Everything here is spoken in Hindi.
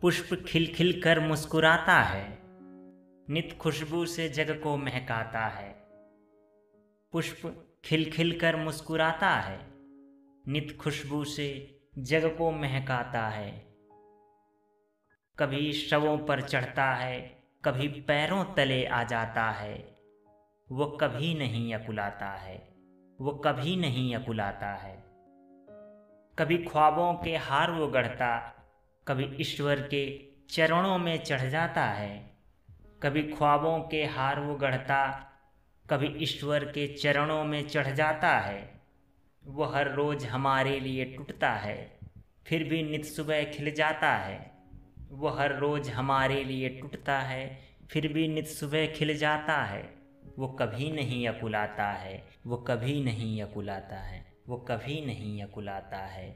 पुष्प खिल खिल कर मुस्कुराता है। नित खुशबू से जग को महकाता है। पुष्प खिल खिल कर मुस्कुराता है। नित खुशबू से जग को महकाता है। कभी शवों पर चढ़ता है, कभी पैरों तले आ जाता है। वो कभी नहीं अकुलाता है, वो कभी नहीं अकुलाता है। कभी ख्वाबों के हार वो गढ़ता कभी ईश्वर के चरणों में चढ़ जाता है, कभी ख्वाबों के हार वो गढ़ता, कभी ईश्वर के चरणों में चढ़ जाता है वो हर रोज़ हमारे लिए टूटता है, फिर भी नित सुबह खिल जाता है वो हर रोज़ हमारे लिए टूटता है, फिर भी नित सुबह खिल जाता है, वो कभी नहीं अकुलाता है, वो कभी नहीं अकुलाता है, वो कभी नहीं अकुलाता है।